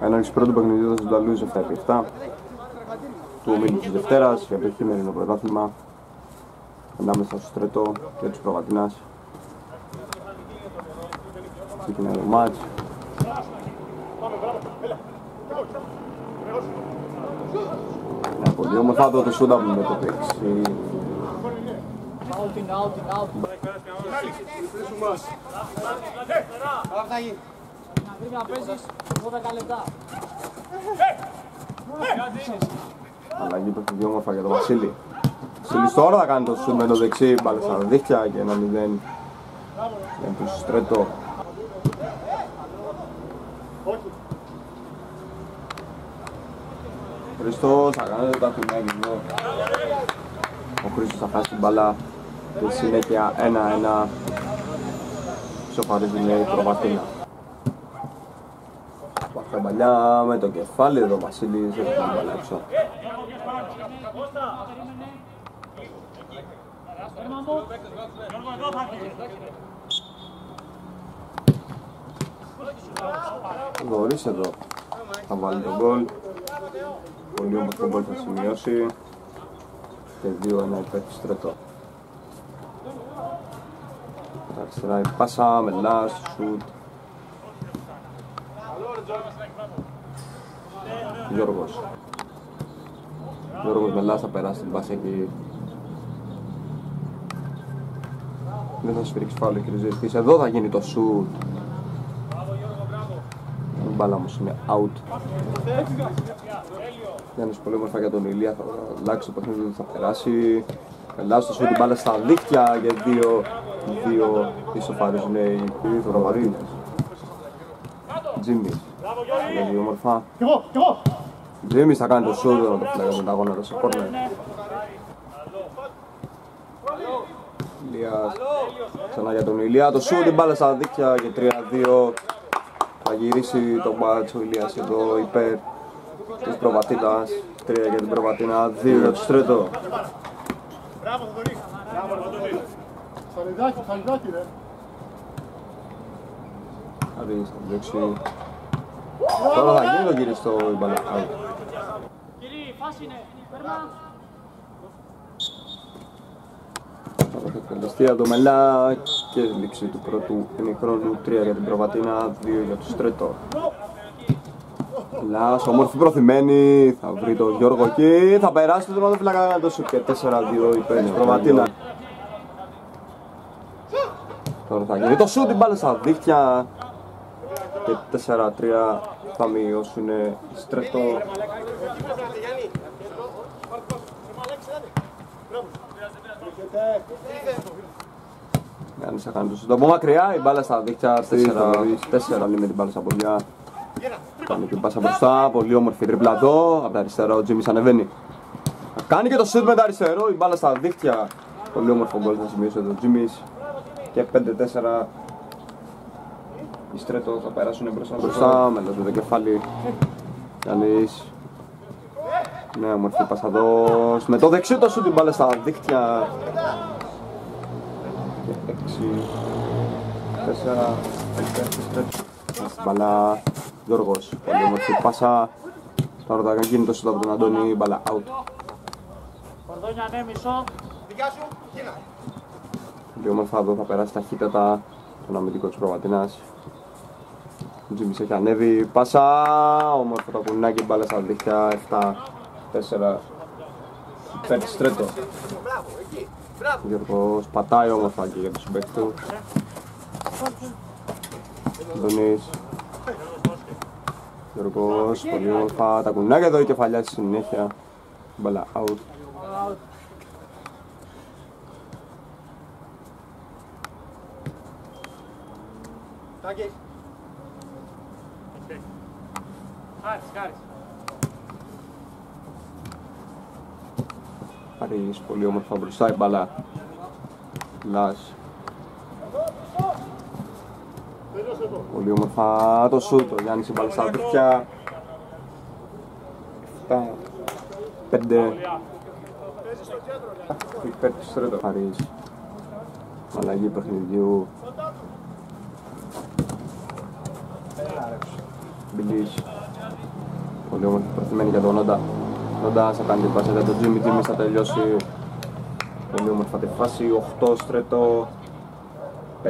Έναρξη πρώτου παιχνιδιού του Νταλούζ 7 επί 7 του ομίλου της Δευτέρας για το χειμερινό πρωτάθλημα ανάμεσα στο Στρέτο και τους Προβατινάς ξεκινάει το μάτς Ένα πολύ όμορφα το σούτα με το δεξί Outing, outing, outing. Να βρει να παίζεις 12 λεπτά. Αλλαγή παιχνιδιού όμορφα για τον Βασίλη. Βασίλης τώρα θα κάνει το σουτ με το δεξί, πάλι στα δίχτυα και ένα μηδέν για τους Στρέτο. Χριστός θα κάνει το τακουνάκι εδώ. Ο Χρήστος θα χάσει την μπάλα και συνέχεια 1-1 σοφαρίζουν οι προβατίνα. Βαφέ μπαλιά με το κεφάλι εδώ ο Βασίλης έχει την μπάλα έξω. Νωρίς εδώ θα βάλει τον γκολ. Πολύ όμορφο γκολ θα σημειώσει. Και 2-1 υπέρ του στρατό. Τα αριστερά η πάσα, μελάς, σουτ. Γιώργος. Γιώργος Μελάς θα περάσει την πάσα εκεί. Δεν θα σφυρίξει φάουλο ο κ. Ζεστής. Εδώ θα γίνει το σουτ. Η μπάλα όμως είναι out. Γιάννης πολύ όμορφα για τον Ηλία, θα αλλάξει το παιχνίδι, θα περάσει. Μελάς το σουτ, την μπάλα στα δίχτυα για δύο, δύο ισοφαρίζουν οι Θοδωρίδες. Τζίμις. Λέγει όμορφα. Τζίμις θα κάνει το σουτ, να το φυλάει τον αγώνα σε κόρνερ. Ηλίας. Ξανά για τον Ηλία, το σουτ, την μπάλα στα δίχτυα και 3-2. Θα γυρίσει το μπάτς ο Ηλίας εδώ υπέρ της Προβατίνας. 3 για την Προβατίνα, 2 για το Στρέτο. Σαλιδάκι, σαλιδάκι ρε. Θα δεις, θα δείξει. Τώρα θα γίνει το γυριστό η μπάλα. Out. Κύριε, φάση είναι. Πέρμα. Τώρα θα εκτελεστεί από το Μελά και λήξη του πρώτου ημιχρόνου 3 για την Προβατίνα, 2 για το Στρέτο. Λάς, όμορφη προθυμένη, θα βρει τον Γιώργο εκεί, θα περάσει το τερματοφύλακα να δώσει και 4-2 υπέρ της Προβατίνα. Τώρα θα γίνει το σούτ την μπάλα στα δίχτυα και 4-3 θα μειώσουν οι Στρέτο. Γιάννης θα κάνει το σούτ από μακριά, η μπάλα στα δίχτυα, 4 με την μπάλα στα ποδιά. Κάνει και πάσα μπροστά, πολύ όμορφη τριπλά εδώ, από τα αριστερά ο Τζίμις ανεβαίνει. Κάνει και το σούτ με τα αριστερό, η μπάλα στα δίχτυα. Πολύ όμορφο γκολ θα σημειώσει εδώ ο Τζίμις. Και 5-4 οι Στρέτο θα περάσουν μπροστά μπροστά, με το κεφάλι. Γιάννης. Ναι, όμορφη πάσα εδώ. Με το δεξί το σούτ την μπάλα στα δίχτυα. Και 6, 4, 5, στην μπαλά Γιώργος, πολύ όμορφη πάσα. Τώρα θα γίνει το σούτ από τον Αντώνη, μπαλά out. Κορδόνια, ναι, μισό. Πολύ όμορφα εδώ θα περάσει ταχύτατα τον αμυντικό της Προβατινάς. Ο Τζίμις έχει ανέβει, πάσα, όμορφα το κουνάκι, μπάλα στα δίχτυα, 7, 4, 5 στρέτο. Ο Γιώργος πατάει όμορφα και για το συμπαίχτη του. Αντώνης. Γιώργος, πολύ όμορφα, τα κουνάκια εδώ, η κεφαλιά στη συνέχεια. Μπάλα out. Τάκης. Χάρης, χάρης. Άρης, πολύ όμορφα μπροστά η μπάλα. Λάς. Πολύ όμορφα το σούτ, ο Γιάννης η μπάλα στα δίχτυα. 7, 5, υπέρ του Στρέτο. Άρης. Αλλαγή παιχνιδιού. Μπιλής. Πολύ όμορφη προθυμένη για τον Νόντα. Νόντα θα κάνει την πάσα για τον Τζίμι. Τζίμι θα τελειώσει. Πολύ όμορφα τη φάση. 8 στρέτο. 5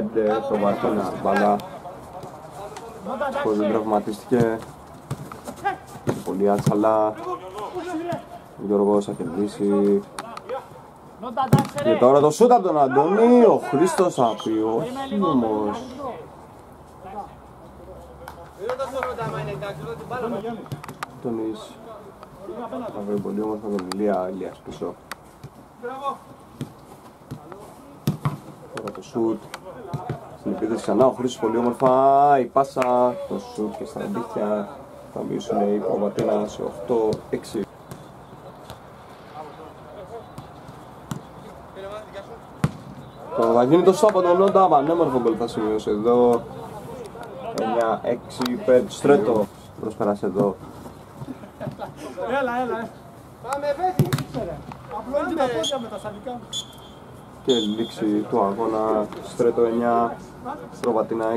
προβατήνα μπαλά. Πολύ τραυματίστηκε. Πολύ άτσαλα. Ο Γιώργος θα κερδίσει. Νόντα, εντάξει, Και ρε. τώρα το σούτ από τον Αντώνη, ο Χρήστος θα πει όχι όμως. Δεν θα το ρωτάμε, είναι εντάξει, εδώ την μπάλα. Αντώνης θα βρει πολύ όμορφα τον Ηλία, Ηλίας πίσω. Μπράβο. Τώρα το σούτ. Στην επίθεση ξανά ο Χρήστος πολύ όμορφα, η πάσα, το σούτ και στα δίχτυα. Θα μπήσουν οι Παπατίνα σε 8-6. Τώρα θα γίνει το στόπ από τον Νόντα, πανέμορφο γκολ θα σημειώσει εδώ. 9-6 υπέρ του Στρέτο. Προσπέρασε εδώ. Έλα, έλα. ε. Πάμε, Βέση. Απλώνει τα πόδια με τα σαλικά. Και λήξη του αγώνα Στρέτο 9, Προβατίνα